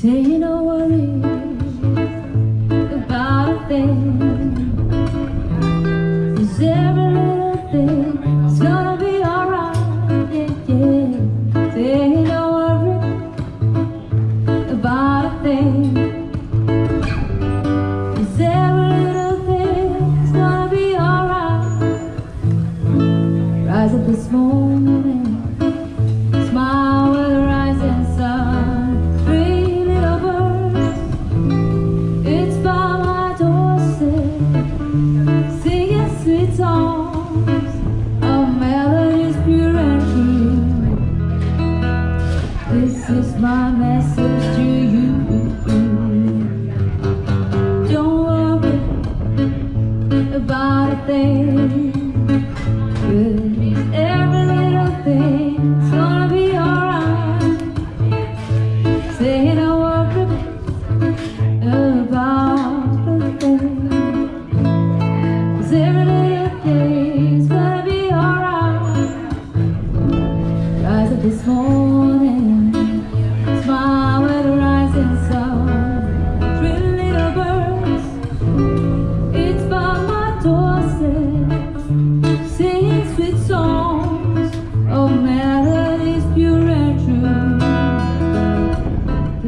Say no worries about a thing. Cause every little thing is gonna be alright? Yeah, yeah. Say no worries about a thing. Cause every little thing is gonna be alright? Rise up this morning. my message to you. Don't worry about a every little thing's gonna be alright. Say don't worry about a every little thing's gonna be alright. Rise up this morning.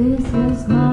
This is my